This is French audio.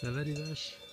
Ça va les vaches?